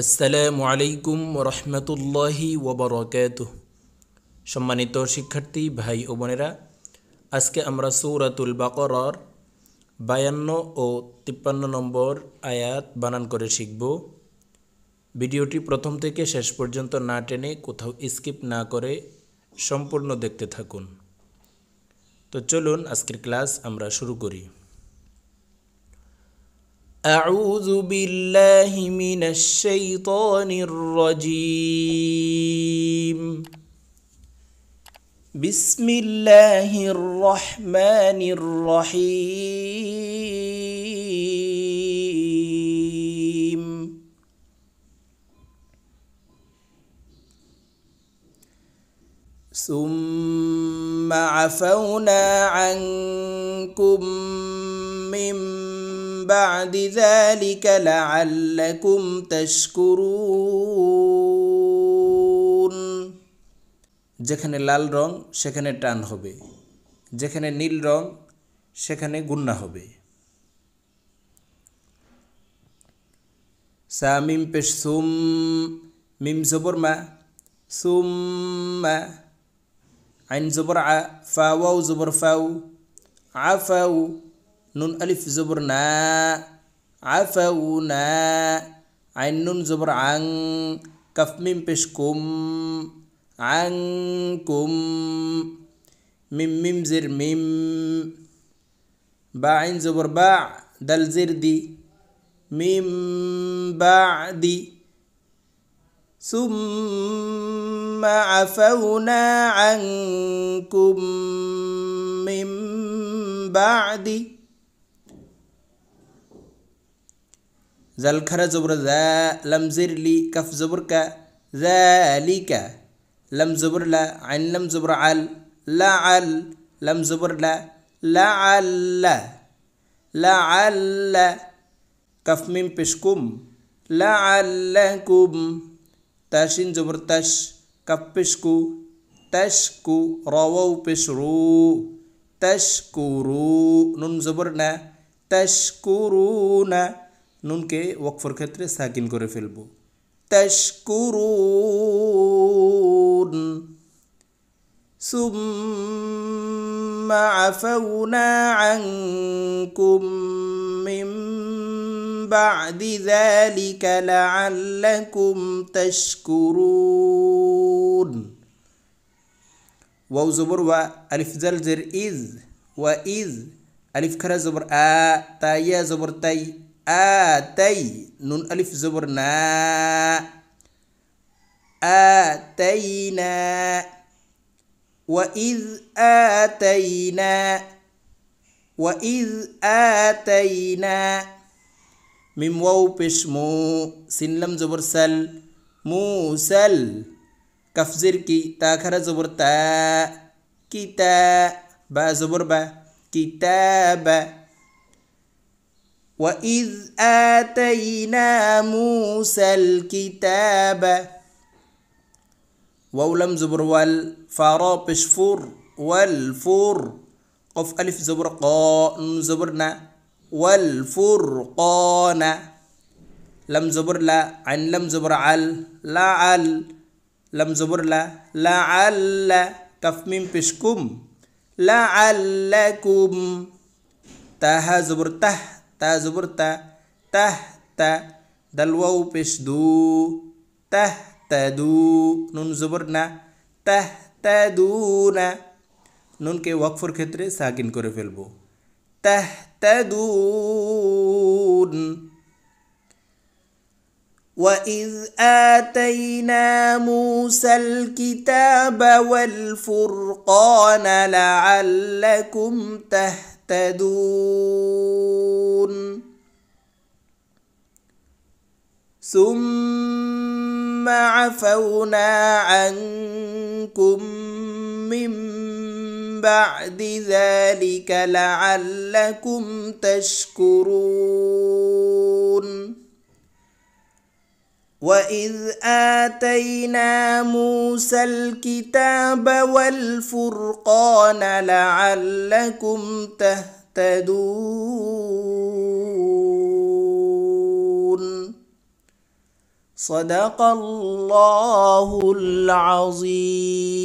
আসসালামু আলাইকুম রহমতুল্লাহি ওবরকাত সম্মানিত শিক্ষার্থী, ভাই ও বোনেরা, আজকে আমরা সৌরাতুল বাকরর বায়ান্ন ও তিপ্পান্ন নম্বর আয়াত বানান করে শিখব। ভিডিওটি প্রথম থেকে শেষ পর্যন্ত না টেনে কোথাও স্কিপ না করে সম্পূর্ণ দেখতে থাকুন। তো চলুন আজকের ক্লাস আমরা শুরু করি। أعوذ بالله من الشيطان الرجيم. بسم الله الرحمن الرحيم. ثم عفونا عنكم من بعد ذلك لعلكم تشكرون যেখানে লাল রং সেখানে টান হবে যেখানে নীল রং সেখানে গুন্না হবে সা মিম পেশ সুম মিম জবর মা সুম মা আইন জবর আ ফা ওয়াও জবর ফাউ আফাউ نون ألف زبر نا عفونا عين نون زبر عن كف ميم بشكم عنكم ميم ميم زر ميم باعين زبر باع دل زر دي ميم بعدي ثم عفونا عنكم من بعد زل خرا زبر ذا لم زر لي كف زبر كا ذلك. لم زبر لا عين لم زبر عل لعل لم زبر لا. لعل لعل كف ميم بشكم لعلكم تاشين زبر تش. كف بشكو تشكو روو بشرو تشكرو نون زبرنا تشكرونا নুনকে ওয়াকফর ক্ষেত্রে সাকিন করে ফেলবো تشكرون ثم عفونا عنكم من بعد ذلك لعلكم تشكرون واو زبر و ألف زلزر إذ وإذ ألف كرا زبر آ تا يا زبر تي آتي نون ألف زبر نا آتينا وإذ آتينا وإذ آتينا. ميم واو بشمو سين لم زبر سل موسل كف زركي تاخر زبر تا كتا با زبر با كتاب وإذ آتينا موسى الكتاب. وولم زبر وال فارا بشفور والفور. قف ألف زبر قا زبرنا والفرقان لم زبر لا عن لم زبر عل لعل لم زبر لا لعل كف من بشكم لعلكم تها زبر ته تا زبر تا تحت دلواو پیش دو تهتدو নুন জবর না তাহতাদুনা নুনকে ওয়াকফর ক্ষেত্রে সাকিন করে ফেলব তাহতাদুন وإذ آتينا موسى الكتاب والفرقان لعلكم تهتدون ثم عفونا عنكم من بعد ذلك لعلكم تشكرون. وإذ آتينا موسى الكتاب والفرقان لعلكم تهتدون صدق الله العظيم